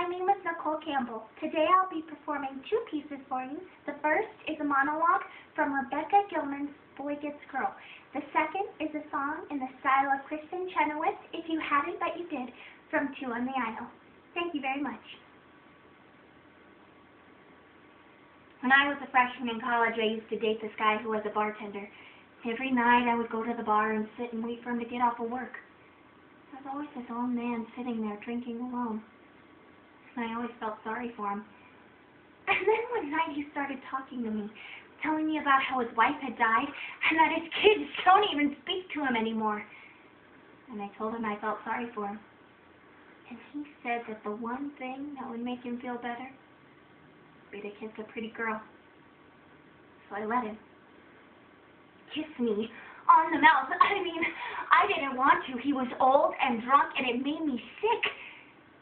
My name is Nicole Campbell. Today I'll be performing two pieces for you. The first is a monologue from Rebecca Gilman's Boy Gets Girl. The second is a song in the style of Kristin Chenoweth, If You Hadn't But You Did, from Two on the Aisle. Thank you very much. When I was a freshman in college, I used to date this guy who was a bartender. Every night I would go to the bar and sit and wait for him to get off of work. There was always this old man sitting there drinking alone. And I always felt sorry for him. And then one night he started talking to me, telling me about how his wife had died and that his kids don't even speak to him anymore. And I told him I felt sorry for him. And he said that the one thing that would make him feel better would be to kiss a pretty girl. So I let him. Kiss me on the mouth. I mean, I didn't want to. He was old and drunk and it made me sick.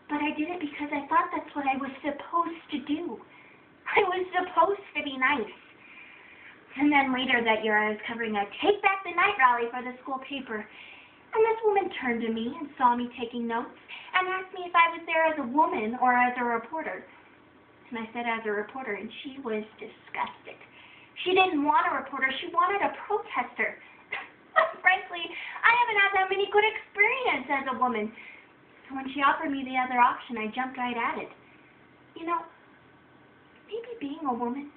But I did it because I thought that's what I was supposed to do. I was supposed to be nice. And then later that year, I was covering a Take Back the Night rally for the school paper. And this woman turned to me and saw me taking notes and asked me if I was there as a woman or as a reporter. And I said as a reporter, and she was disgusted. She didn't want a reporter, she wanted a protester. Frankly, I haven't had that many good experience as a woman. So when she offered me the other option, I jumped right at it. You know, maybe being a woman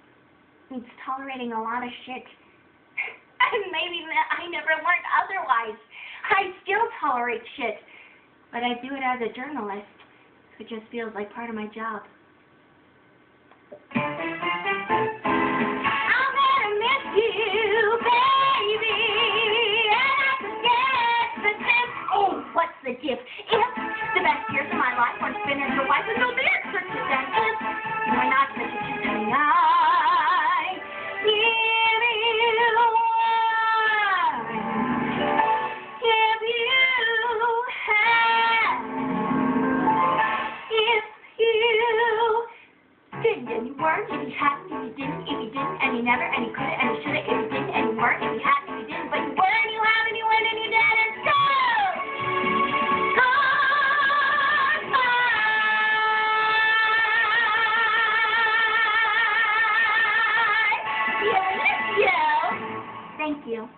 means tolerating a lot of shit. and maybe I never learned otherwise. I still tolerate shit. But I do it as a journalist. It just feels like part of my job. Years of my life were spent as your wife with no as that is, you're not such a cute I give you. If you had, if you didn't, you weren't, if you hadn't, if you didn't, Thank you.